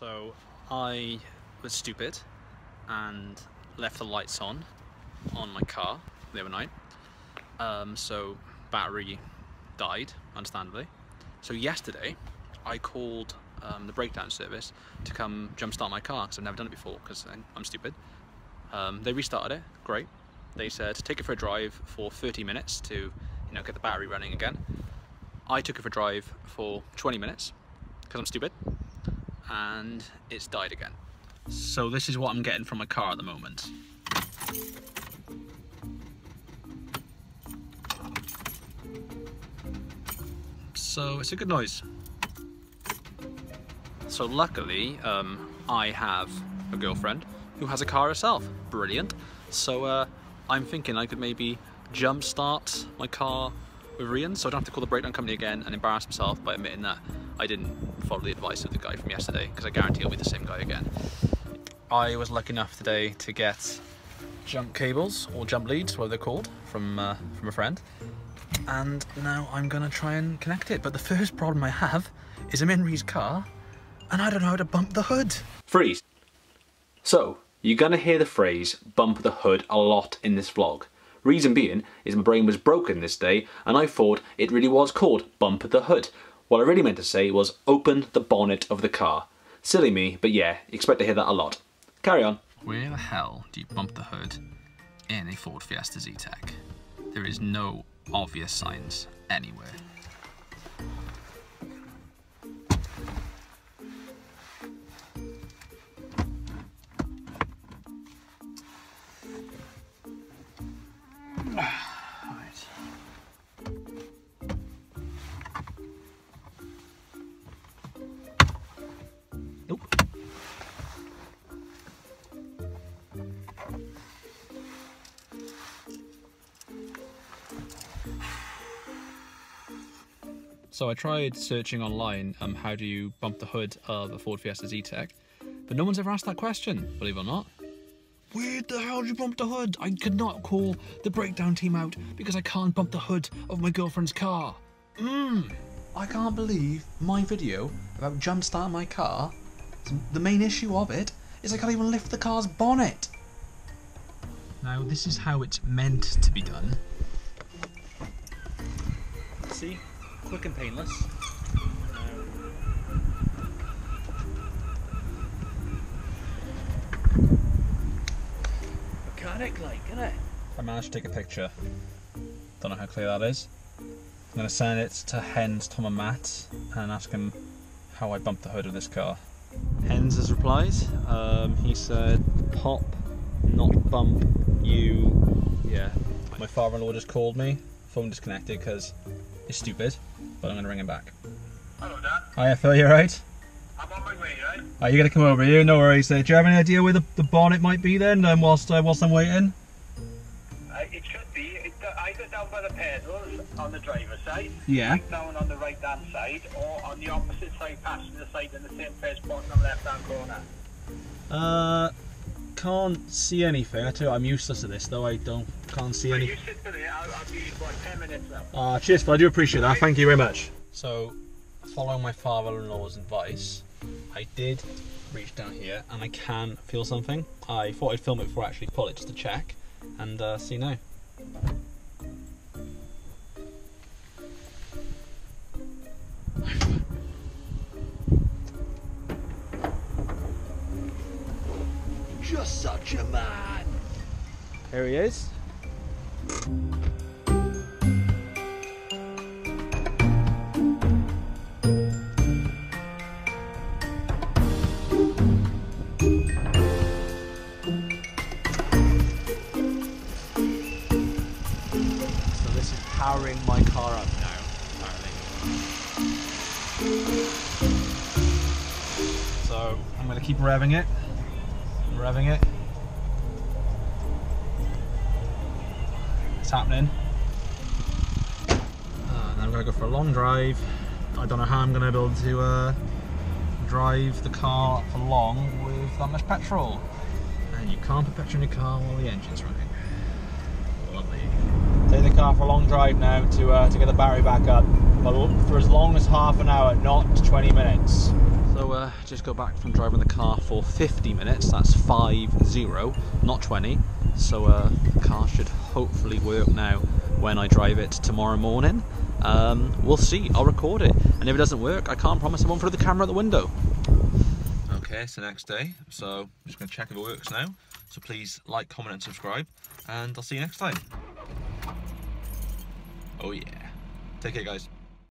So I was stupid and left the lights on on my car the other night. Um, so battery died, understandably. So yesterday I called um, the breakdown service to come jumpstart my car because I've never done it before because I'm stupid. Um, they restarted it, great. They said take it for a drive for 30 minutes to you know get the battery running again. I took it for a drive for 20 minutes because I'm stupid and it's died again. So this is what I'm getting from my car at the moment. So it's a good noise. So luckily, um, I have a girlfriend who has a car herself. Brilliant. So uh, I'm thinking I could maybe jump start my car with Rhian so I don't have to call the breakdown company again and embarrass myself by admitting that I didn't follow the advice of the guy from yesterday because I guarantee it'll be the same guy again. I was lucky enough today to get jump cables or jump leads, what they're called, from uh, from a friend. And now I'm gonna try and connect it. But the first problem I have is I'm in Rhi's car and I don't know how to bump the hood. Freeze. So, you're gonna hear the phrase bump the hood a lot in this vlog. Reason being is my brain was broken this day and I thought it really was called bump the hood. What I really meant to say was open the bonnet of the car. Silly me, but yeah, expect to hear that a lot. Carry on. Where the hell do you bump the hood in a Ford Fiesta Zetec? There is no obvious signs anywhere. So I tried searching online, um, how do you bump the hood of a Ford Fiesta Zetec, but no one's ever asked that question, believe it or not. Where the hell do you bump the hood? I could not call the breakdown team out because I can't bump the hood of my girlfriend's car. Mmm. I can't believe my video about jumpstart my car, the main issue of it is I can't even lift the car's bonnet. Now this is how it's meant to be done. See? Quick and painless. Mechanic like, isn't it? I managed to take a picture. Don't know how clear that is. I'm going to send it to Hens, Tom and Matt and ask him how I bumped the hood of this car. Hens has replied. Um, he said, pop, not bump, you. Yeah. My father-in-law just called me. Phone disconnected because it's stupid but I'm going to ring him back. Hello, Dad. Hiya, Phil, you alright? I'm on my way, right? Are you going to come over here? No worries. Uh, do you have any idea where the, the bonnet might be then, um, whilst, uh, whilst I'm waiting? Uh, it should be. It, uh, either down by the pedals on the driver's side, yeah. Right down on the right-hand side, or on the opposite side, passenger side, in the same place, bottom left-hand corner. Uh, can't see anything. I tell you, I'm useless at this though. I don't can't see any. You sit there. I'll, I'll be what ten minutes now. Ah, uh, cheers, I do appreciate that. Thank you very much. So, following my father-in-law's advice, I did reach down here and I can feel something. I thought I'd film it before I actually pull it just to check and uh, see now. Here he is. So this is powering my car up now, apparently. So I'm going to keep revving it, revving it. Happening. Uh, I'm to go for a long drive. I don't know how I'm to be able to uh, drive the car for long with that much petrol. And you can't put petrol in your car while the engine's running. Take the car for a long drive now to uh, to get the battery back up, but for as long as half an hour, not 20 minutes. So So uh, just go back from driving the car for 50 minutes. That's 5-0, not 20. So uh, the car should hopefully work now when I drive it tomorrow morning. Um, we'll see. I'll record it, and if it doesn't work, I can't promise I won't throw the camera at the window. Okay, it's the next day, so I'm just to check if it works now. So please like, comment, and subscribe, and I'll see you next time. Oh yeah. Take care, guys.